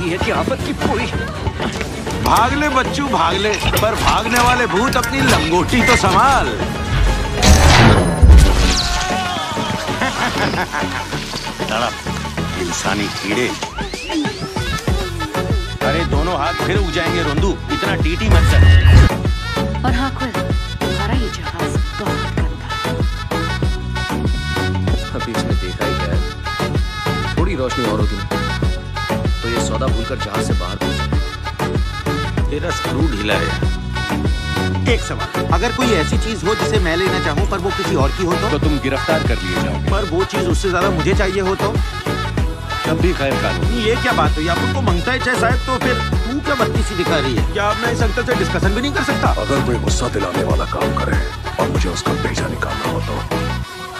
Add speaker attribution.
Speaker 1: है कि आफत की पूरी
Speaker 2: भाग ले बच्चू भाग ले पर भागने वाले भूत अपनी लंगोटी तो संभाल। तड़प इंसानी कीड़े। अरे दोनों हाथ फिर उग जाएँगे रोंदू। इतना टीटी मत कर।
Speaker 3: और हाँ खुद तुम्हारा ये जहाज़ बहुत गंदा
Speaker 1: अभी इसने देखा ही क्या है। थोड़ी रोशनी और होती तो ये सौदा भूलकर जहाज़ से बाहर पहुँच
Speaker 2: तेरा स्क्रू ढीला है।
Speaker 4: एक सवाल अगर कोई ऐसी चीज़ हो जिसे मैं लेना चाहूँ पर वो किसी और की हो तो?
Speaker 5: तो तुम गिरफ़्तार कर लिए जाओगे।
Speaker 4: पर वो चीज़ उससे ज़्यादा मुझे चाहिए हो तो?
Speaker 5: तब भी खैर कानून
Speaker 4: ये क्या बात हुई आप उनको मंगता है चाहे साहब तो फिर तू क्या बत्ती सी दिखा रही है? क्या मैं इस अंकल से डिस्कशन भी नहीं कर सकता?
Speaker 6: अगर कोई गुस्सा दिलाने वाला काम करे और मुझे उसका हो तो